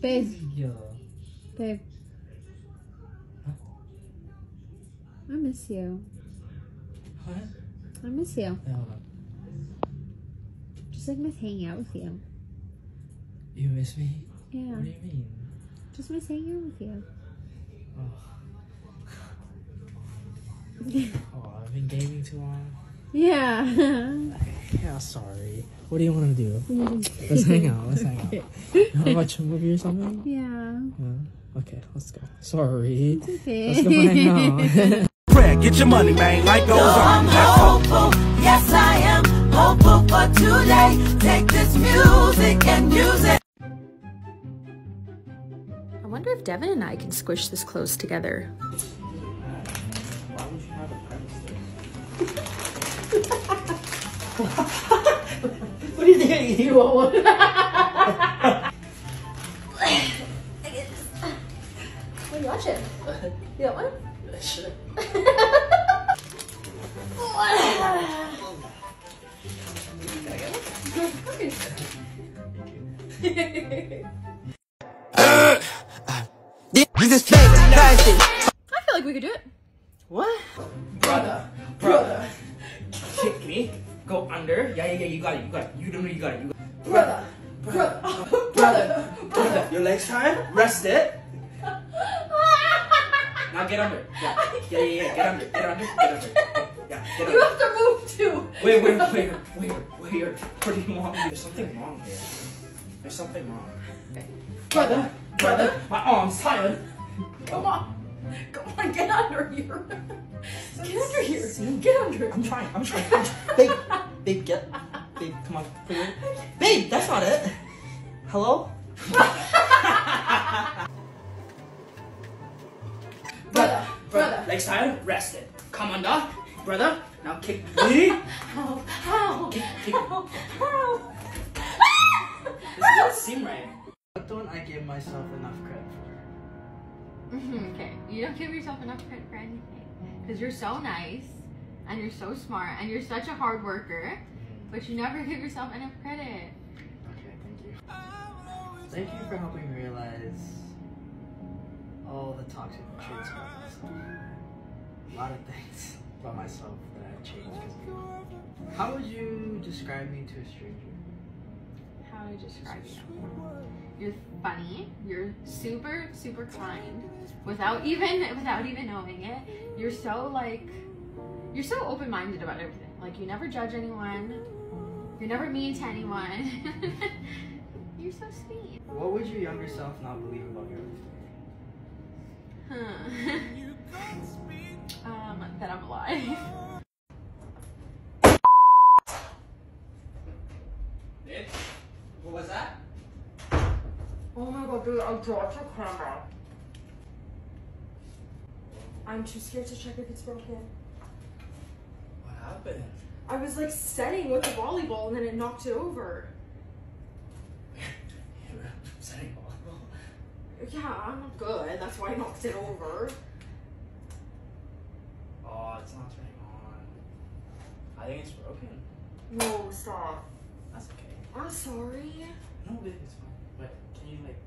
Babe, Yeah. babe. I miss you. What? I miss you. On. Just like miss hanging out with you. You miss me? Yeah. What do you mean? Just miss hanging out with you. Oh. oh, I've been gaming too long. yeah. Yeah, sorry. What do you want to do? Mm-hmm. Let's hang out. Let's hang out. You want to watch a movie or something? yeah. Yeah. Okay, let's go. Sorry. Okay. Let's go hang out. Get your money, man. Life goes on. Let's go. hopeful. Yes, I am hopeful for today. Take this music and use it. I wonder if Devin and I can squish this close together. You think? You want one? What are you watching? You got one? Sure. I feel like we could do it. What? Brother, brother, kick me, go under. Yeah, yeah, yeah. You got it. You got it. Get under. Get under. Get under. Yeah, get under. You have to move too. Wait, wait, wait, wait, wait. What do you want? There's something wrong here. There's something wrong. Brother, brother, my arm's tired. Come on. Come on, get under here. Get under here. Get under. I'm trying. I'm trying. I'm trying. Babe, babe, get. Babe, come on. Babe, babe, that's not it. Hello? brother, brother. Legs tired. Rest it. Come under, brother. Now kick me. How? How? Kick, kick. How? How? This doesn't seem right. What don't I give myself enough credit for? Mhm, Okay, you don't give yourself enough credit for anything because you're so nice and you're so smart and you're such a hard worker, but you never give yourself enough credit. Okay, thank you. Thank you for helping me realize all the toxic traits about myself. A lot of things about myself that I've changed you. How would you describe me to a stranger? How would I describe you? You're funny. You're super, super kind. Without even without even knowing it, you're so like you're so open-minded about everything. Like you never judge anyone. You're never mean to anyone. you're so sweet. What would your younger self not believe about your Huh. um, that I'm alive. What was that? Oh my god, dude, I dropped your camera. I'm too scared to check if it's broken. What happened? I was like setting with the volleyball and then it knocked it over. Setting volleyball. Yeah, I'm good. That's why I knocked it over. Oh, it's not turning on. I think it's broken. No, stop. That's okay. I'm sorry. No, it- it's fine. But can you like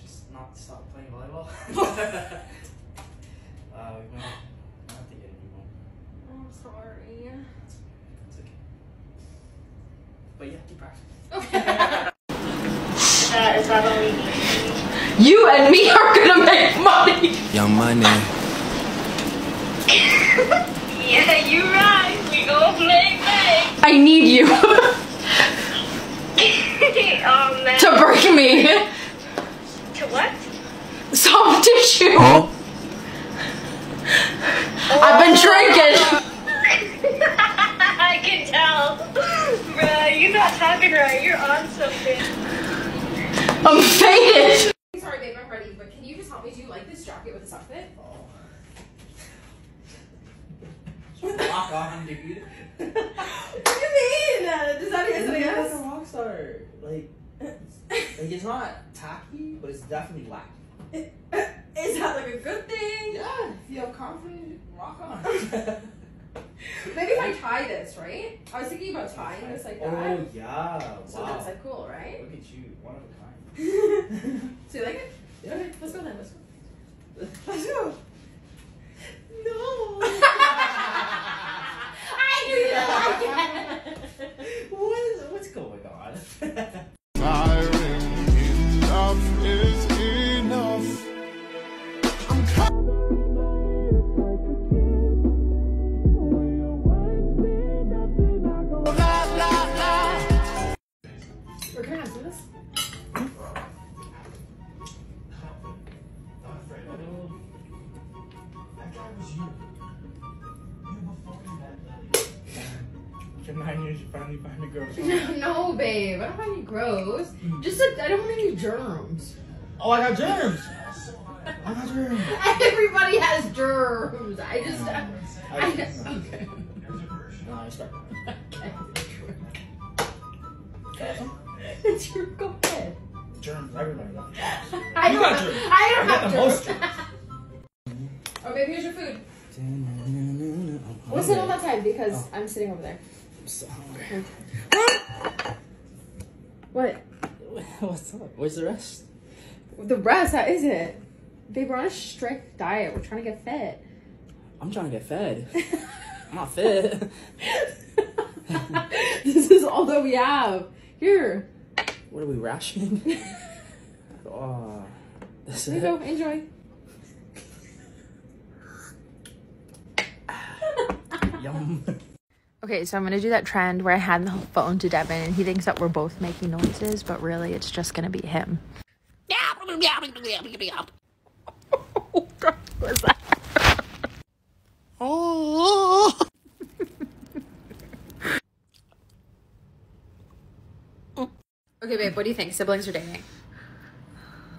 just not stop playing volleyball? uh, we might have to get a new one. I'm sorry. It's okay. But yeah, keep practicing. You and me are gonna make money. Young money. Yeah, you right. We gonna make money. I need you oh man. to bring me To what? some tissue. Huh? I've been oh. drinking. I can tell. Bruh, you're not talking right. You're on something. I'm faded. Sorry, babe, I'm ready, but can you just help me? Do you like this jacket with the stuff fit? Rock on, dude. What do you mean? Does that It's make like sense? a rock star. Like, like it's not tacky, but it's definitely black. Is that like a good thing? Yeah, if you have confidence, rock on. Maybe if I tie this, right? I was thinking about tying this like that. Oh yeah, wow. So that's like cool, right? Look at you, one of a kind. So you like it? Yeah. Okay, let's go then. Let's go. Let's go. No. I knew you like it. what is what's going on? Tiring enough is enough. Or can I do this? For nine years, you finally find a girl. Babe. I don't want any gross. Mm. Just like, I don't want any germs. Oh, I got germs. I got germs. Everybody has germs. I just. I, I, I, okay. No, I start. it's your go ahead. Germs. Everybody got germs. I You don't got have- germs. I don't You got have the most germs. Oh, baby, here's your food. We'll sit on that side because oh. I'm sitting over there. I'm so hungry. What? What's up? Where's the rest? The rest, How is it. Babe, we're on a strict diet. We're trying to get fit. I'm trying to get fed. I'm not fit. this is all that we have. Here. What are we rationing? oh, this There is you go. Enjoy. Yum. Okay, so I'm gonna do that trend where I hand the phone to Devin and he thinks that we're both making noises, but really it's just gonna be him. what was that? Oh. Okay, babe, what do you think? Siblings are dating?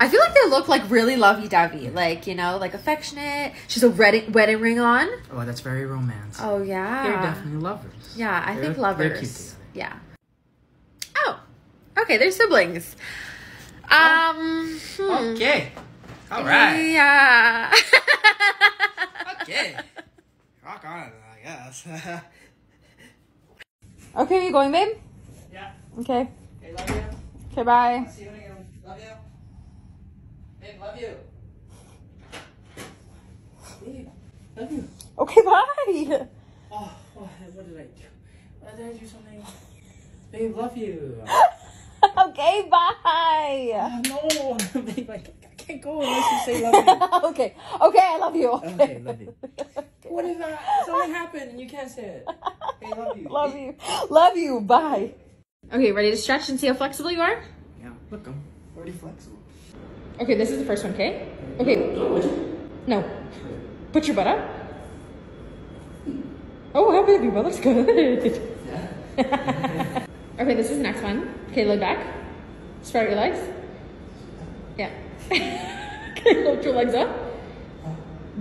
I feel like they look like really lovey dovey, like you know, like affectionate. She's a wedding wedding ring on. Oh, that's very romantic. Oh yeah, They're definitely lovers. Yeah, I They're- think lovers. Yeah. Oh, okay, they're siblings. Um. hmm. Okay. All right. Yeah. Okay. Rock on, I guess. okay, you going, babe? yeah. Okay. Hey, love you. Okay, bye. See you again. Love you. Babe, love you. Babe, love you. Okay, bye. Oh, oh, what did I do? What did I do something? Babe, love you. okay, bye. Oh, no, babe, I, I can't go unless you say love you. okay. Okay, I love you. Okay, love you. What if that something happened and you can't say it? Hey, love you. Love you. Love you. Bye. Okay, ready to stretch and see how flexible you are? Yeah, look, I'm already flexible. Okay, this is the first one, okay? Okay. No. Put your butt up. Oh, how big your butt looks good. okay, this is the next one. Okay, lay back. Spread out your legs. Yeah. okay, lift your legs up.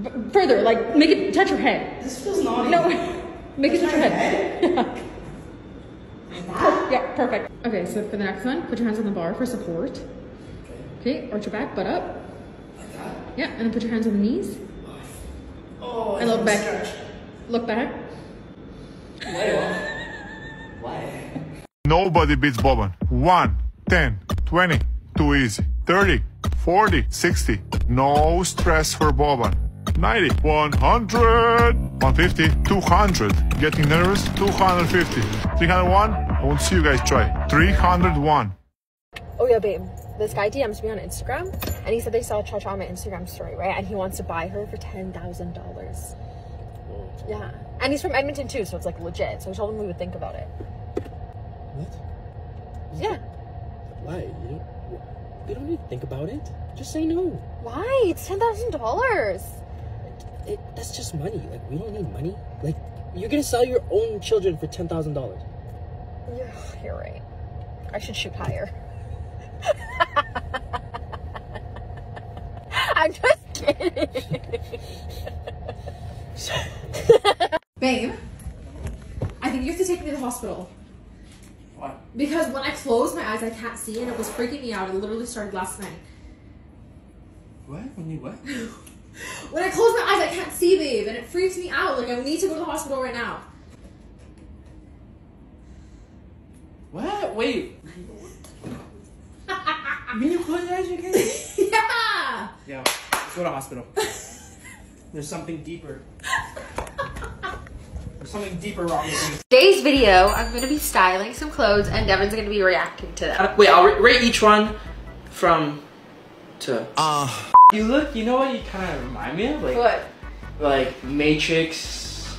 B- further, like make it touch your head. This feels naughty. No, make it touch your head. Per- yeah, perfect. Okay, so for the next one, put your hands on the bar for support. Okay, arch your back, butt up. Yeah, and then put your hands on the knees. Oh, And look back. Look back. Why? Nobody beats Boban. 1, 10, 20, too easy. 30, 40, 60. No stress for Boban. 90, 100, 150, 200. Getting nervous? 250. 301. I won't see you guys try. 301. Oh yeah, babe. This guy DMs me on Instagram, and he said they saw Cha Cha on my Instagram story, right? And he wants to buy her for ten thousand dollars. Yeah, and he's from Edmonton too, so it's like legit. So I told him we would think about it. What? Yeah. Why? You don't, you don't need to think about it. Just say no. Why? It's ten thousand dollars. It, that's just money. Like we don't need money. Like you're gonna sell your own children for ten thousand dollars. You're, you're right. I should shoot higher. I'm just kidding. Babe, I think you have to take me to the hospital. What? Because when I close my eyes, I can't see, and it was freaking me out. It literally started last night. What? When You what? When I close my eyes, I can't see, babe, and it freaks me out. Like, I need to go to the hospital right now. What? Wait. When you close your eyes, you can. Yeah. Yeah, let's go to hospital. There's something deeper. There's something deeper wrong with me. Today's video, I'm gonna be styling some clothes and Devin's gonna be reacting to them. Uh, Wait, I'll ra- rate each one from to. Uh. You look. You know what you kind of remind me of? Like What? like Matrix,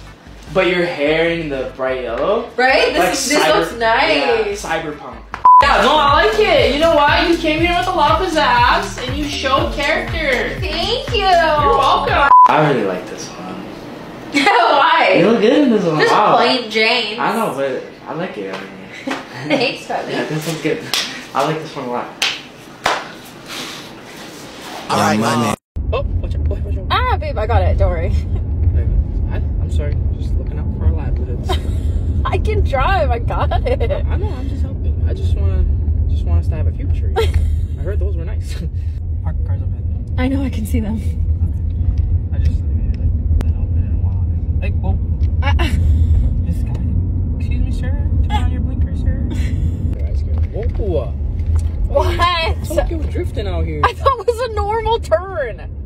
but your hair in the bright yellow. Right? This, Like this cyber- looks nice. Yeah, cyberpunk. Yeah, no, I like it. You know why? You came here with a lot of pizzazz and you showed character. Thank you. You're welcome. I really like this one. You Why? You look good in this one. Just wow. plain Jane. I know, but I like it. I mean, Thanks, Bubby. yeah, this one's good. I like this one a lot. Alright, my name. Oh, watch out. Watch out. Ah, babe, I got it. Don't worry. I, I'm sorry. Just looking out for our livelihoods. I can drive. I got it. I know. I'm just helping. I just want to, just want us to have a future. I heard those were nice. Park cars up ahead. I know. I can see them. I just like that open in a while. Like, oh, this guy. Excuse me, sir. Turn on your blinker, sir. Whoa. What? Tokyo drifting out here. I thought it was a normal turn.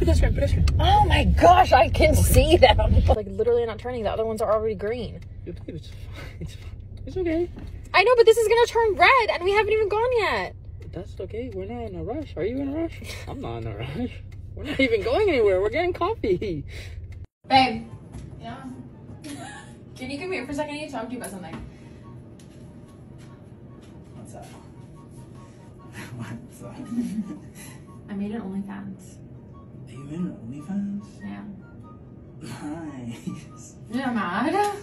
Pedestrian, pedestrian. Oh my gosh, I can see them. Like literally not turning. The other ones are already green. You believe it's fine. It's fine. It's okay. I know, but this is gonna turn red, and we haven't even gone yet. That's okay. We're not in a rush. Are you in a rush? I'm not in a rush. We're not even going anywhere. We're getting coffee. Babe. Yeah. Can you come here for a second? I need to talk to you about something. What's up? What's up? I made an OnlyFans. In OnlyFans? Yeah. Nice. You're mad?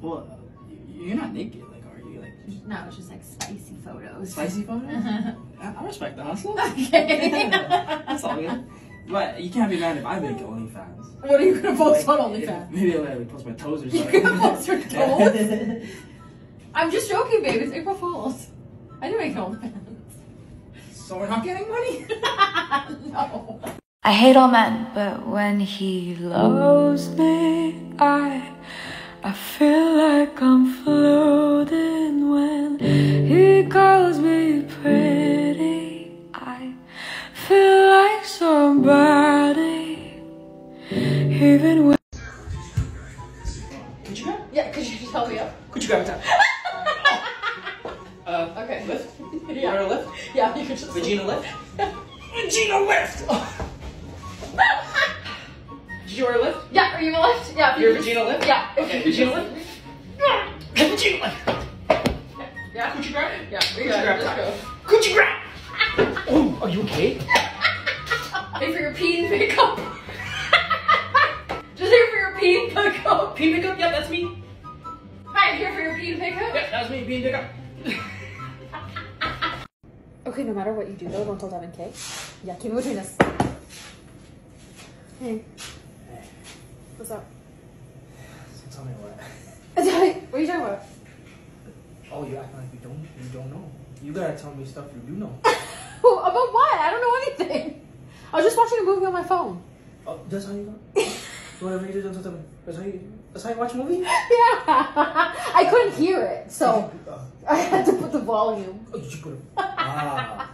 Well, you're not naked, like, are you? Like, No, it's just like spicy photos. spicy photos? Uh-huh. I, I respect the hustle. Okay. That's all good. But you can't be mad if I make OnlyFans. what are you gonna post on OnlyFans? Maybe I'll like, post my toes or something. You're gonna post your toes? I'm just joking, babe. It's April Fool's. I didn't make an OnlyFans. so we're not getting money? no. I hate all men, but when he loves me, I I feel like I'm floating Are? Pay for your pee and pickup. Just here for your pee and pickup. Pee pickup? Yep, that's me. Hi, I'm here for your pee and pickup. Yep, that was me. Pee pickup. Okay, no matter what you do though, don't tell Devin? Yeah, keep it between us. Hey. What's up? So tell me what. what are you talking about? Oh, you acting like you don't, you don't know. You gotta tell me stuff you do know. Who- About what? I don't know anything. I was just watching a movie on my phone. Oh, that's how you know? Whatever you do, don't tell me. That's how you, that's how you watch a movie? Yeah. I couldn't hear it, so I had to put the volume. Oh, you put it. Ah.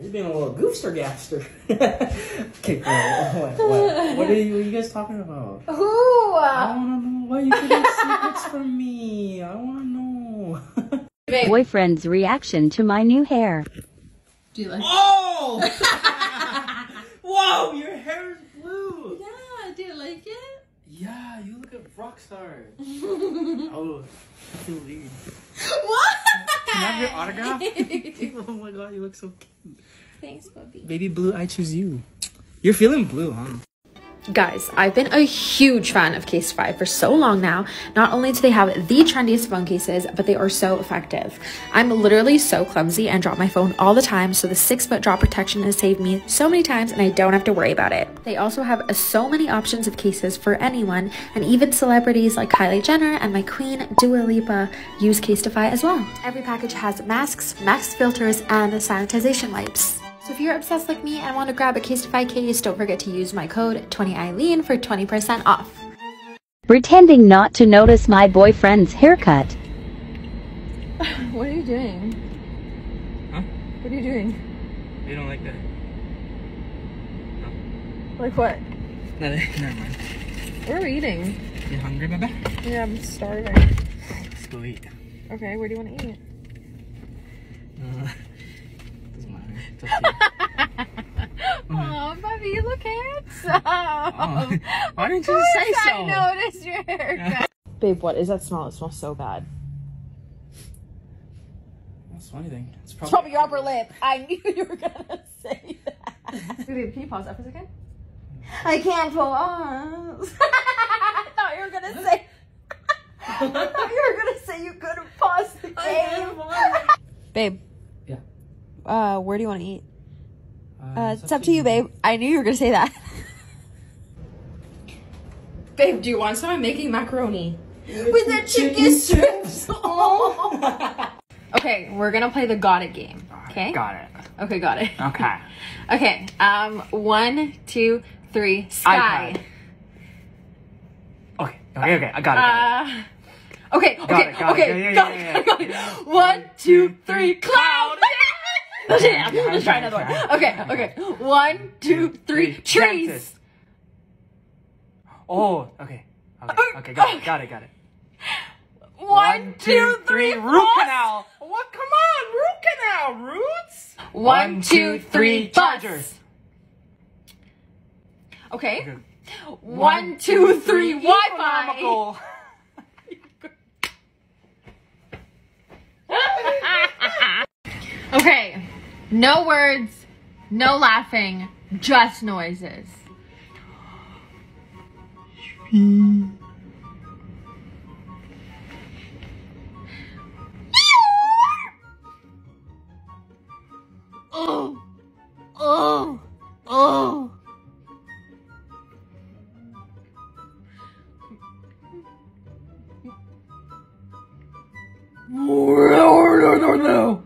You're being a little goofster gaster. okay, well, what, what, what, are you, what are you guys talking about? Who? I wanna know why you keeping secrets from me. I wanna know. Boyfriend's reaction to my new hair. Do you like oh! Whoa, your hair is blue. Yeah, do you like it? Yeah, you look a rock star. oh, feel weird. What? Can I have your autograph? oh my god, you look so cute. Thanks, Bubby. Baby blue, I choose you. You're feeling blue, huh? Guys, I've been a huge fan of Casetify for so long now. Not only do they have the trendiest phone cases, but they are so effective. I'm literally so clumsy and drop my phone all the time, so the six foot drop protection has saved me so many times and I don't have to worry about it. They also have so many options of cases for anyone, and even celebrities like Kylie Jenner and my queen Dua Lipa use Casetify as well. Every package has masks, mask filters, and sanitization wipes. So if you're obsessed like me and want to grab a case Casetify case, don't forget to use my code 20aileen for 20% off. Pretending not to notice my boyfriend's haircut. What are you doing? Huh? What are you doing? You don't like that? Like what? No, never mind. What are eating? You hungry, baby? Yeah, I'm starving. Let's go eat. Okay, where do you want to eat? Uh, doesn't matter. It's up to you. Oh, Bobby, you look handsome. Oh, why didn't you Of say course so? I noticed your haircut. Babe, what is that smell? It smells so bad. That's the funny thing. It's It's probably, probably your upper lip. I knew you were gonna say that. Babe, can you pause that for a second? I can't pause. I thought you were gonna say. I thought you were gonna say you couldn't pause the game. Babe. Yeah. Uh, where do you want to eat? Uh, Uh, it's up to you, babe. I knew you were gonna say that. babe, do you want some? I'm making macaroni. With the chicken strips. okay, we're gonna play the got it game. Okay. Got it. Okay, got it. Okay. Okay. Um, one, two, three. Sky. Okay. Okay. Okay. I got it. Got it. Uh, okay. Got okay. it, got it. okay. Yeah, yeah, got yeah, it, yeah, got it, got it. One, two, three. Cloud. let's try another one. Okay. Okay. One, two, three. Trees. Dentist. Oh. Okay. Okay. Uh, okay. Got it. Got it. Got it. One, two, three. Root canal. What? Come on. Root canal. Roots. One, two, three. Chargers. Okay. One, two, three. Wi-Fi. Okay. No words, no laughing, just noises. Oh, oh, oh. No, no, no, no.